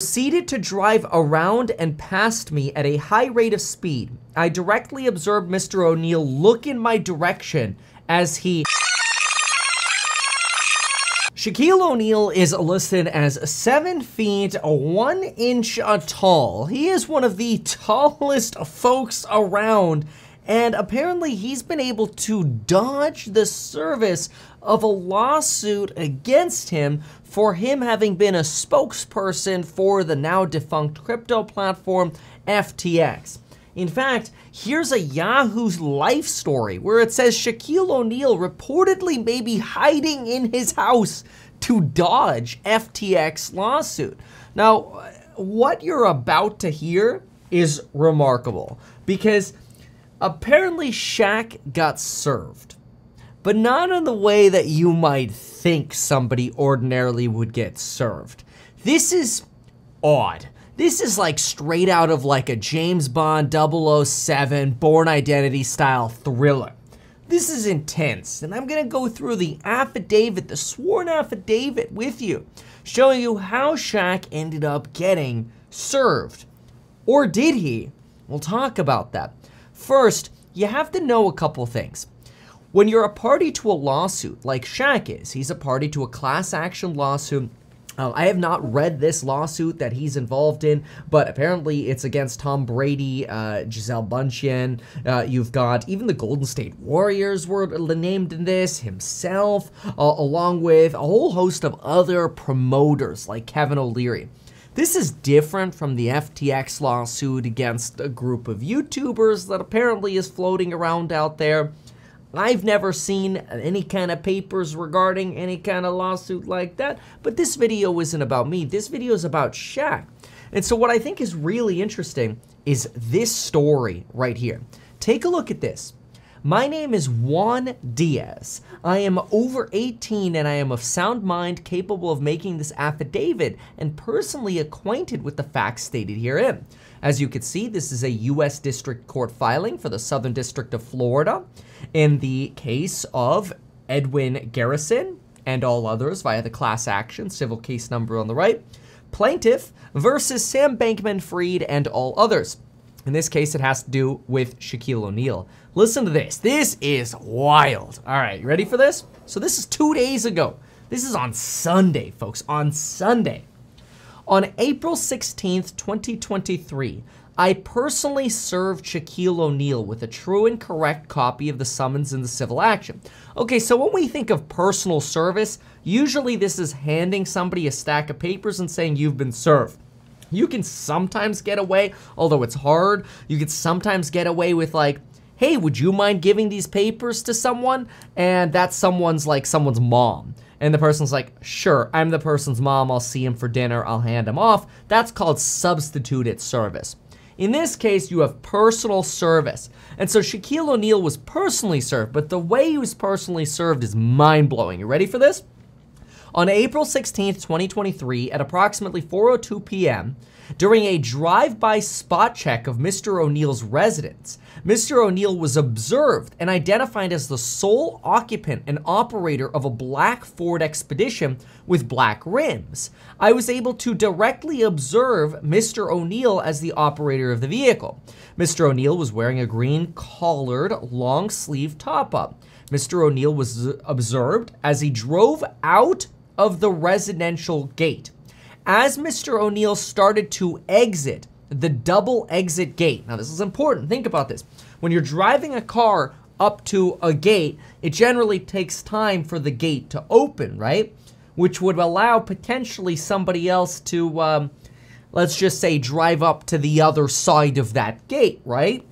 proceeded to drive around and past me at a high rate of speed. I directly observed Mr. O'Neal look in my direction as he Shaquille O'Neal is listed as 7 feet 1 inch tall. He is one of the tallest folks around, and apparently he's been able to dodge the service of a lawsuit against him for him having been a spokesperson for the now defunct crypto platform FTX. In fact, here's a Yahoo's life story where it says Shaquille O'Neal reportedly may be hiding in his house to dodge FTX lawsuit. Now, what you're about to hear is remarkable because apparently Shaq got served, but not in the way that you might think somebody ordinarily would get served. This is odd. This is like straight out of like a James Bond 007 Bourne Identity style thriller. This is intense, and I'm gonna go through the affidavit, the sworn affidavit with you, showing you how Shaq ended up getting served. Or did he? We'll talk about that. First, you have to know a couple things. When you're a party to a lawsuit, like Shaq is, he's a party to a class action lawsuit uh, I have not read this lawsuit that he's involved in, but apparently it's against Tom Brady, uh, Gisele Bündchen. Uh, you've got even the Golden State Warriors were named in this, himself, uh, along with a whole host of other promoters like Kevin O'Leary. This is different from the FTX lawsuit against a group of YouTubers that apparently is floating around out there. I've never seen any kind of papers regarding any kind of lawsuit like that, but this video isn't about me. This video is about Shaq. And so what I think is really interesting is this story right here. Take a look at this. My name is Juan Diaz. I am over 18 and I am of sound mind capable of making this affidavit and personally acquainted with the facts stated herein. As you can see, this is a U.S. District Court filing for the Southern District of Florida in the case of Edwin Garrison and all others via the class action civil case number on the right. Plaintiff versus Sam Bankman Fried and all others. In this case, it has to do with Shaquille O'Neal. Listen to this. This is wild. All right, you ready for this? So this is two days ago. This is on Sunday, folks, on Sunday. On April 16th, 2023, I personally served Shaquille O'Neal with a true and correct copy of the summons in the civil action. Okay, so when we think of personal service, usually this is handing somebody a stack of papers and saying you've been served. You can sometimes get away, although it's hard, you can sometimes get away with like, hey, would you mind giving these papers to someone? And that's someone's like someone's mom and the person's like, sure, I'm the person's mom, I'll see him for dinner, I'll hand him off. That's called substituted service. In this case, you have personal service. And so Shaquille O'Neal was personally served, but the way he was personally served is mind blowing. You ready for this? On April 16th, 2023, at approximately 4.02 p.m., during a drive-by spot check of Mr. O'Neal's residence, Mr. O'Neal was observed and identified as the sole occupant and operator of a black Ford Expedition with black rims. I was able to directly observe Mr. O'Neal as the operator of the vehicle. Mr. O'Neal was wearing a green collared long sleeve top up. Mr. O'Neal was observed as he drove out of the residential gate. As Mr. O'Neal started to exit the double exit gate. Now, this is important. Think about this. When you're driving a car up to a gate, it generally takes time for the gate to open, right? Which would allow potentially somebody else to, um, let's just say, drive up to the other side of that gate, right?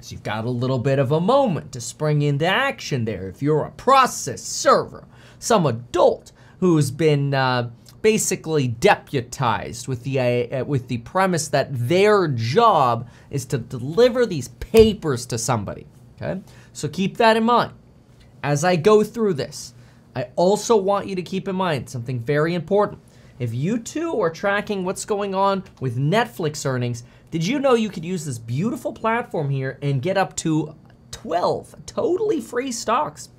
So you've got a little bit of a moment to spring into action there. If you're a process server, some adult who's been uh, basically deputized with the uh, with the premise that their job is to deliver these papers to somebody. Okay, so keep that in mind as I go through this. I also want you to keep in mind something very important. If you too are tracking what's going on with Netflix earnings, did you know you could use this beautiful platform here and get up to 12 totally free stocks?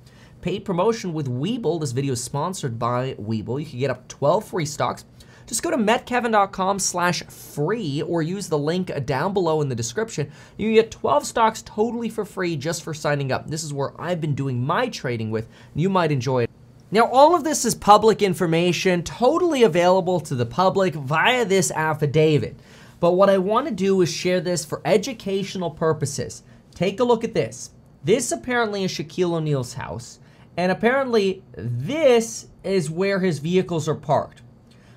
Paid promotion with Webull. This video is sponsored by Webull. You can get up 12 free stocks. just go to metkevin.com slash free or use the link down below in the description. You get 12 stocks totally for free just for signing up. This is where I've been doing my trading with. You might enjoy it. Now, all of this is public information, totally available to the public via this affidavit. But what I want to do is share this for educational purposes. Take a look at this. This apparently is Shaquille O'Neal's house, and apparently this is where his vehicles are parked.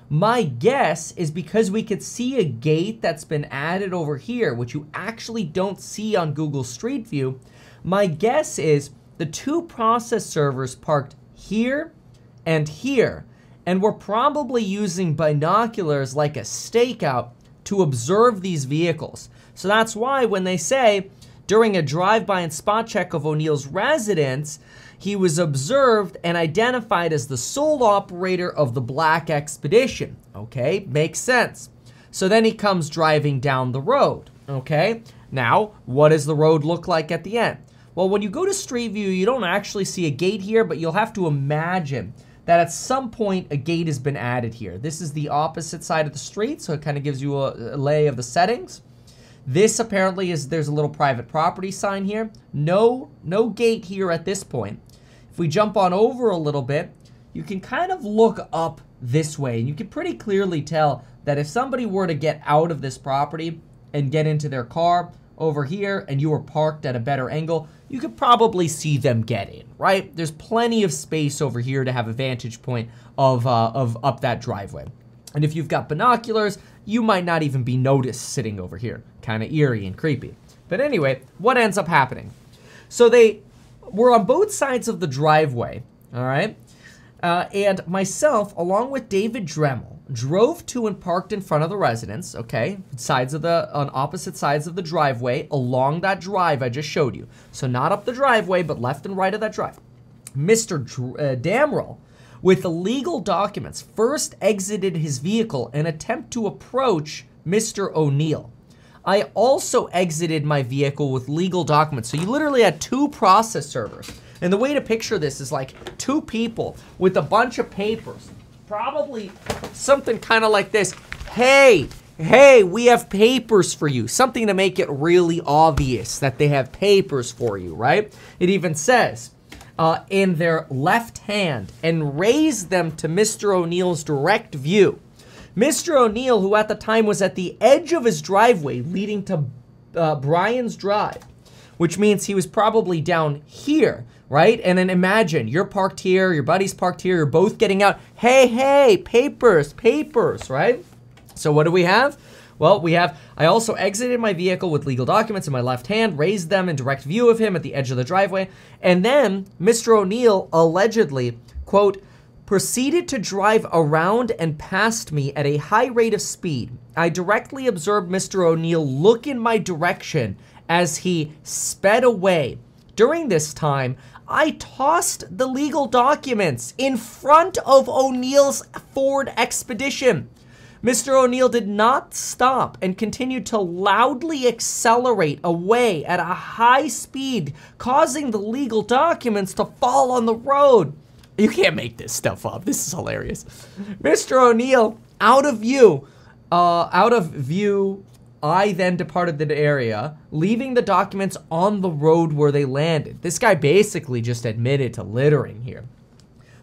My guess is because we could see a gate that's been added over here, which you actually don't see on Google Street View. My guess is the two process servers parked here and here, and we're probably using binoculars like a stakeout to observe these vehicles. So that's why when they say during a drive-by and spot check of O'Neal's residence, he was observed and identified as the sole operator of the Black Expedition. Okay, makes sense. So then he comes driving down the road. Okay, now what does the road look like at the end? Well, when you go to Street View, you don't actually see a gate here, but you'll have to imagine that at some point a gate has been added here. This is the opposite side of the street, so it kind of gives you a, a lay of the settings. This apparently is, there's a little private property sign here. No, no gate here at this point. If we jump on over a little bit, you can kind of look up this way, and you can pretty clearly tell that if somebody were to get out of this property and get into their car over here, and you were parked at a better angle, you could probably see them get in, right? There's plenty of space over here to have a vantage point of, uh, of up that driveway. And if you've got binoculars, you might not even be noticed sitting over here. Kind of eerie and creepy. But anyway, what ends up happening? So they were on both sides of the driveway, all right? Uh, and myself, along with David Dremel, drove to and parked in front of the residence, okay? Sides of the, on opposite sides of the driveway, along that drive I just showed you. So not up the driveway, but left and right of that drive. Mr. Dr uh, Damrell, with the legal documents, first exited his vehicle in attempt to approach Mr. O'Neal. I also exited my vehicle with legal documents. So you literally had two process servers. And the way to picture this is like two people with a bunch of papers probably something kind of like this. Hey, hey, we have papers for you. Something to make it really obvious that they have papers for you, right? It even says uh, in their left hand and raise them to Mr. O'Neal's direct view. Mr. O'Neal, who at the time was at the edge of his driveway leading to uh, Brian's Drive, which means he was probably down here right? And then imagine you're parked here, your buddy's parked here, you're both getting out. Hey, hey, papers, papers, right? So what do we have? Well, we have, I also exited my vehicle with legal documents in my left hand, raised them in direct view of him at the edge of the driveway, and then Mr. O'Neal allegedly, quote, proceeded to drive around and past me at a high rate of speed. I directly observed Mr. O'Neal look in my direction as he sped away. During this time, I tossed the legal documents in front of O'Neal's Ford Expedition. Mr. O'Neal did not stop and continued to loudly accelerate away at a high speed, causing the legal documents to fall on the road. You can't make this stuff up. This is hilarious. Mr. O'Neal, out of view, uh, out of view I then departed the area, leaving the documents on the road where they landed. This guy basically just admitted to littering here.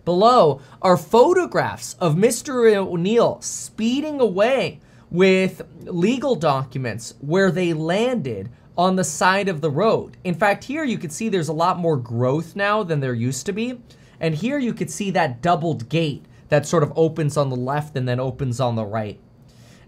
Below are photographs of Mr. O'Neal speeding away with legal documents where they landed on the side of the road. In fact, here you can see there's a lot more growth now than there used to be. And here you could see that doubled gate that sort of opens on the left and then opens on the right.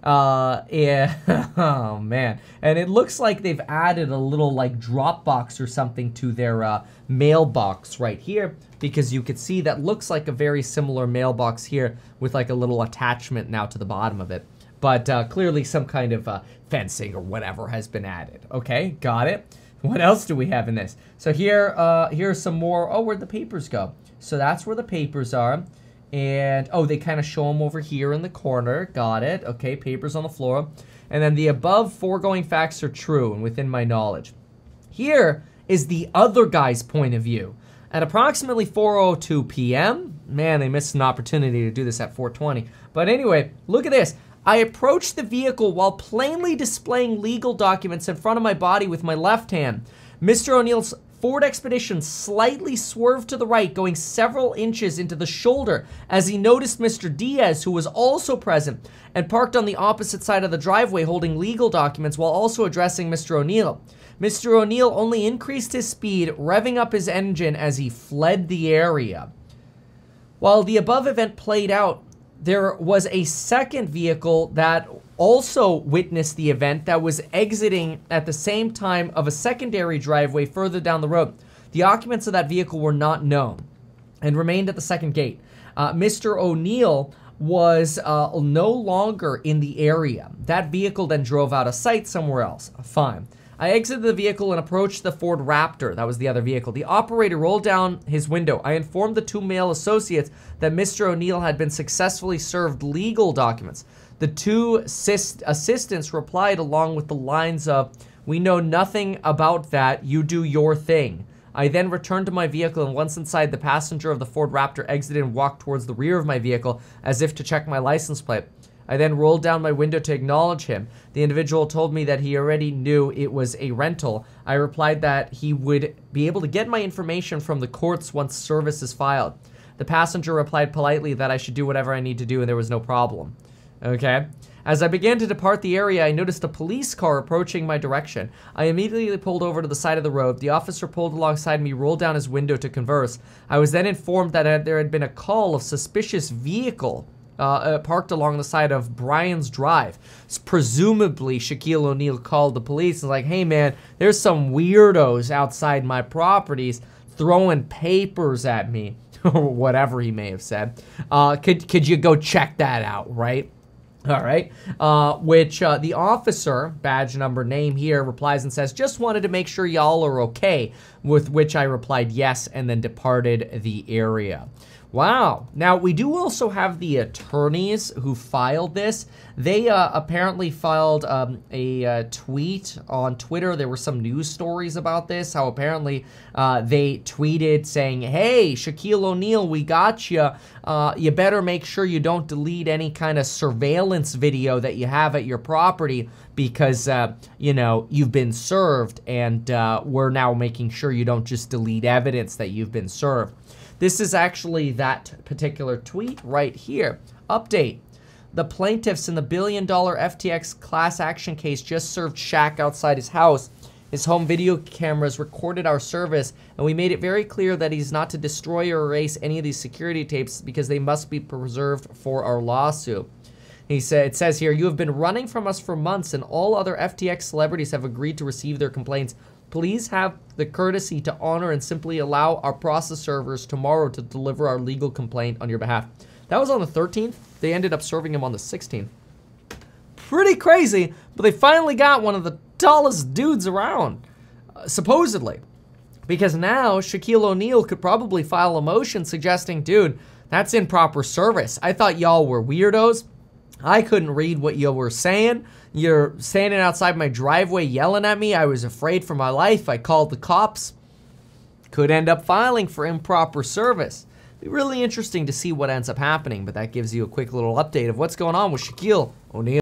Uh, yeah, oh man. And it looks like they've added a little like Dropbox or something to their uh, mailbox right here because you could see that looks like a very similar mailbox here with like a little attachment now to the bottom of it. But uh, clearly some kind of uh, fencing or whatever has been added. Okay, got it. What else do we have in this? So here, uh, here's some more. Oh, where'd the papers go? So that's where the papers are. And, oh, they kind of show them over here in the corner. Got it. Okay, papers on the floor. And then the above foregoing facts are true and within my knowledge. Here is the other guy's point of view. At approximately 4.02 p.m., man, they missed an opportunity to do this at 420. But anyway, look at this. I approached the vehicle while plainly displaying legal documents in front of my body with my left hand. Mr. O'Neal's Ford Expedition slightly swerved to the right, going several inches into the shoulder as he noticed Mr. Diaz, who was also present, and parked on the opposite side of the driveway holding legal documents while also addressing Mr. O'Neal. Mr. O'Neal only increased his speed, revving up his engine as he fled the area. While the above event played out, there was a second vehicle that also witnessed the event that was exiting at the same time of a secondary driveway further down the road. The occupants of that vehicle were not known and remained at the second gate. Uh, Mr. O'Neal was uh, no longer in the area. That vehicle then drove out of sight somewhere else. Fine. I exited the vehicle and approached the Ford Raptor. That was the other vehicle. The operator rolled down his window. I informed the two male associates that Mr. O'Neal had been successfully served legal documents. The two assist assistants replied along with the lines of, We know nothing about that. You do your thing. I then returned to my vehicle and once inside, the passenger of the Ford Raptor exited and walked towards the rear of my vehicle as if to check my license plate. I then rolled down my window to acknowledge him. The individual told me that he already knew it was a rental. I replied that he would be able to get my information from the courts once service is filed. The passenger replied politely that I should do whatever I need to do and there was no problem. Okay? As I began to depart the area, I noticed a police car approaching my direction. I immediately pulled over to the side of the road. The officer pulled alongside me, rolled down his window to converse. I was then informed that uh, there had been a call of suspicious vehicle uh, uh, parked along the side of Brian's Drive. Presumably, Shaquille O'Neal called the police and was like, hey man, there's some weirdos outside my properties throwing papers at me, or whatever he may have said. Uh, could, could you go check that out, right? All right, uh, which uh, the officer, badge number, name here, replies and says, just wanted to make sure y'all are okay, with which I replied yes and then departed the area. Wow. Now, we do also have the attorneys who filed this. They uh, apparently filed um, a uh, tweet on Twitter. There were some news stories about this, how apparently uh, they tweeted saying, hey, Shaquille O'Neal, we got you. Uh, you better make sure you don't delete any kind of surveillance video that you have at your property because, uh, you know, you've been served and uh, we're now making sure you don't just delete evidence that you've been served. This is actually that particular tweet right here. Update. The plaintiffs in the billion dollar FTX class action case just served Shaq outside his house. His home video cameras recorded our service, and we made it very clear that he's not to destroy or erase any of these security tapes because they must be preserved for our lawsuit. He said, it says here, you have been running from us for months, and all other FTX celebrities have agreed to receive their complaints Please have the courtesy to honor and simply allow our process servers tomorrow to deliver our legal complaint on your behalf. That was on the 13th. They ended up serving him on the 16th. Pretty crazy, but they finally got one of the tallest dudes around, uh, supposedly. Because now Shaquille O'Neal could probably file a motion suggesting, dude, that's improper service. I thought y'all were weirdos. I couldn't read what you were saying. You're standing outside my driveway yelling at me. I was afraid for my life. I called the cops. Could end up filing for improper service. Be really interesting to see what ends up happening, but that gives you a quick little update of what's going on with Shaquille O'Neal.